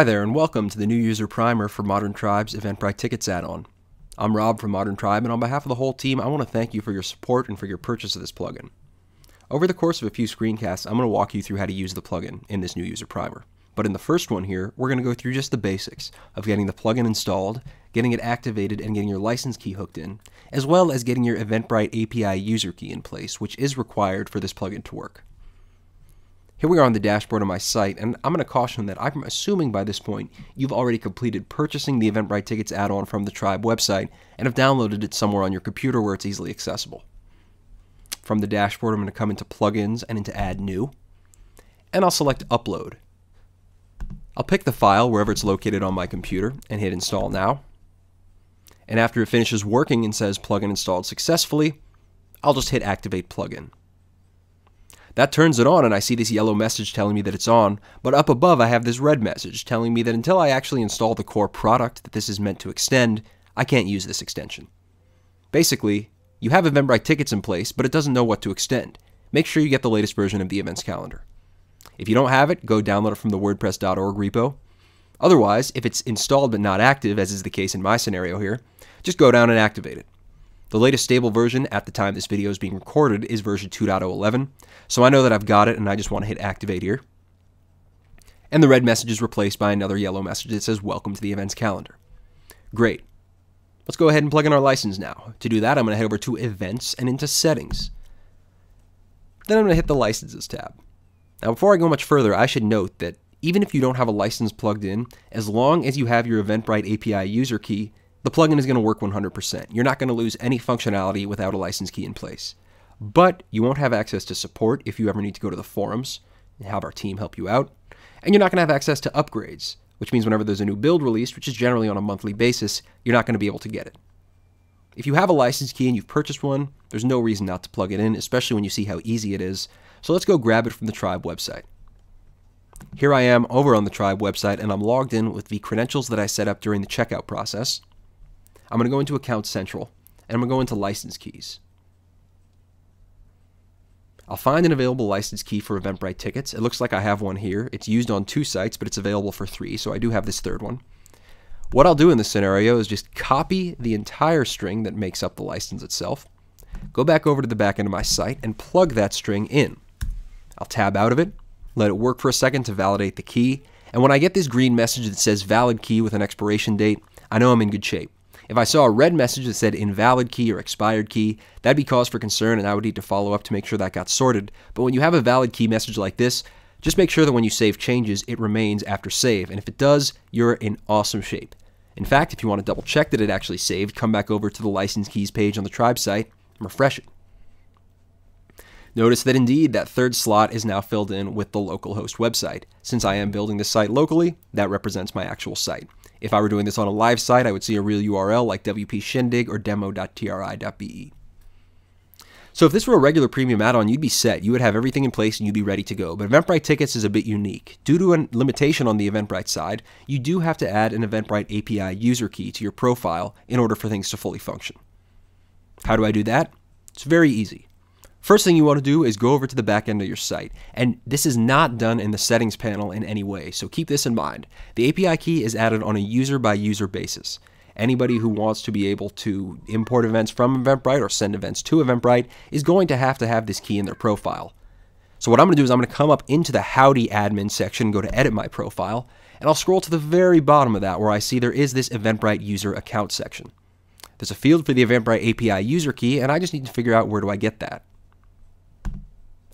Hi there, and welcome to the new user primer for Modern Tribe's Eventbrite Tickets add-on. I'm Rob from Modern Tribe, and on behalf of the whole team, I want to thank you for your support and for your purchase of this plugin. Over the course of a few screencasts, I'm going to walk you through how to use the plugin in this new user primer. But in the first one here, we're going to go through just the basics of getting the plugin installed, getting it activated, and getting your license key hooked in, as well as getting your Eventbrite API user key in place, which is required for this plugin to work. Here we are on the dashboard of my site, and I'm going to caution that I'm assuming by this point you've already completed purchasing the Eventbrite Tickets add-on from the Tribe website and have downloaded it somewhere on your computer where it's easily accessible. From the dashboard, I'm going to come into Plugins and into Add New, and I'll select Upload. I'll pick the file wherever it's located on my computer and hit Install Now. And after it finishes working and says plugin installed successfully, I'll just hit Activate Plugin. That turns it on and I see this yellow message telling me that it's on, but up above I have this red message telling me that until I actually install the core product that this is meant to extend, I can't use this extension. Basically, you have Eventbrite tickets in place, but it doesn't know what to extend. Make sure you get the latest version of the events calendar. If you don't have it, go download it from the WordPress.org repo. Otherwise, if it's installed but not active, as is the case in my scenario here, just go down and activate it. The latest stable version at the time this video is being recorded is version 2.011, so I know that I've got it and I just want to hit activate here. And the red message is replaced by another yellow message that says welcome to the events calendar. Great. Let's go ahead and plug in our license now. To do that, I'm going to head over to events and into settings. Then I'm going to hit the licenses tab. Now before I go much further, I should note that even if you don't have a license plugged in, as long as you have your Eventbrite API user key, the plugin is going to work 100%. You're not going to lose any functionality without a license key in place. But you won't have access to support if you ever need to go to the forums and have our team help you out. And you're not going to have access to upgrades, which means whenever there's a new build released, which is generally on a monthly basis, you're not going to be able to get it. If you have a license key and you've purchased one, there's no reason not to plug it in, especially when you see how easy it is. So let's go grab it from the Tribe website. Here I am over on the Tribe website, and I'm logged in with the credentials that I set up during the checkout process. I'm going to go into Account Central, and I'm going to go into License Keys. I'll find an available license key for Eventbrite tickets. It looks like I have one here. It's used on two sites, but it's available for three, so I do have this third one. What I'll do in this scenario is just copy the entire string that makes up the license itself, go back over to the back end of my site, and plug that string in. I'll tab out of it, let it work for a second to validate the key, and when I get this green message that says valid key with an expiration date, I know I'm in good shape. If I saw a red message that said invalid key or expired key, that'd be cause for concern and I would need to follow up to make sure that got sorted. But when you have a valid key message like this, just make sure that when you save changes, it remains after save. And if it does, you're in awesome shape. In fact, if you want to double check that it actually saved, come back over to the license keys page on the tribe site and refresh it. Notice that indeed that third slot is now filled in with the localhost website. Since I am building this site locally, that represents my actual site. If I were doing this on a live site, I would see a real URL like WP Shindig or demo.tri.be. So if this were a regular premium add-on, you'd be set. You would have everything in place and you'd be ready to go. But Eventbrite Tickets is a bit unique. Due to a limitation on the Eventbrite side, you do have to add an Eventbrite API user key to your profile in order for things to fully function. How do I do that? It's very easy. First thing you want to do is go over to the back end of your site. And this is not done in the settings panel in any way, so keep this in mind. The API key is added on a user by user basis. Anybody who wants to be able to import events from Eventbrite or send events to Eventbrite is going to have to have this key in their profile. So what I'm going to do is I'm going to come up into the Howdy admin section, go to edit my profile, and I'll scroll to the very bottom of that where I see there is this Eventbrite user account section. There's a field for the Eventbrite API user key, and I just need to figure out where do I get that.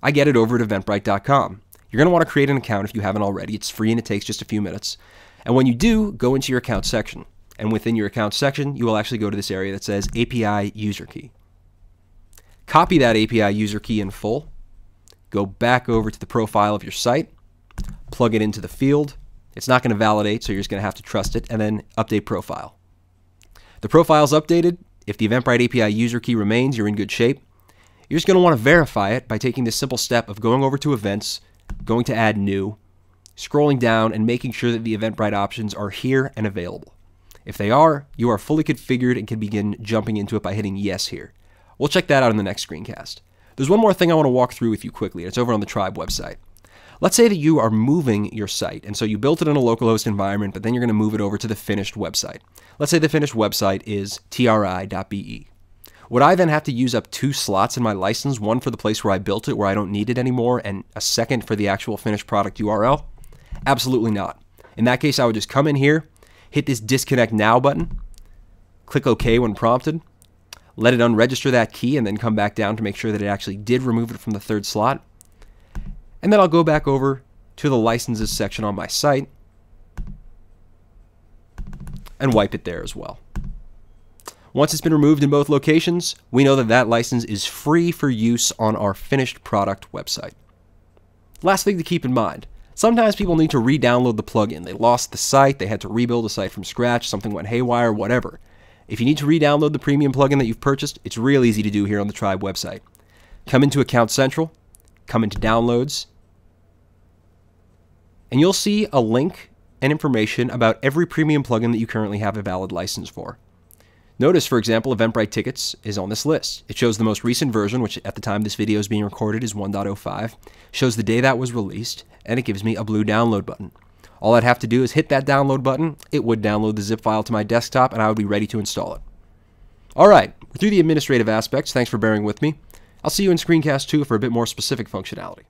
I get it over at eventbrite.com. You're going to want to create an account if you haven't already. It's free and it takes just a few minutes. And when you do, go into your account section. And within your account section, you will actually go to this area that says API user key. Copy that API user key in full. Go back over to the profile of your site. Plug it into the field. It's not going to validate, so you're just going to have to trust it. And then update profile. The profile is updated. If the Eventbrite API user key remains, you're in good shape. You're just going to want to verify it by taking this simple step of going over to events, going to add new, scrolling down, and making sure that the Eventbrite options are here and available. If they are, you are fully configured and can begin jumping into it by hitting yes here. We'll check that out in the next screencast. There's one more thing I want to walk through with you quickly. And it's over on the Tribe website. Let's say that you are moving your site, and so you built it in a localhost environment, but then you're going to move it over to the finished website. Let's say the finished website is tri.be. Would I then have to use up two slots in my license, one for the place where I built it, where I don't need it anymore, and a second for the actual finished product URL? Absolutely not. In that case, I would just come in here, hit this disconnect now button, click OK when prompted, let it unregister that key, and then come back down to make sure that it actually did remove it from the third slot. And then I'll go back over to the licenses section on my site and wipe it there as well. Once it's been removed in both locations, we know that that license is free for use on our finished product website. Last thing to keep in mind, sometimes people need to re-download the plugin. They lost the site, they had to rebuild the site from scratch, something went haywire, whatever. If you need to re-download the premium plugin that you've purchased, it's real easy to do here on the Tribe website. Come into Account Central, come into Downloads, and you'll see a link and information about every premium plugin that you currently have a valid license for. Notice, for example, Eventbrite Tickets is on this list. It shows the most recent version, which at the time this video is being recorded is 1.05, shows the day that was released, and it gives me a blue download button. All I'd have to do is hit that download button, it would download the zip file to my desktop, and I would be ready to install it. All right, we're through the administrative aspects. Thanks for bearing with me. I'll see you in Screencast 2 for a bit more specific functionality.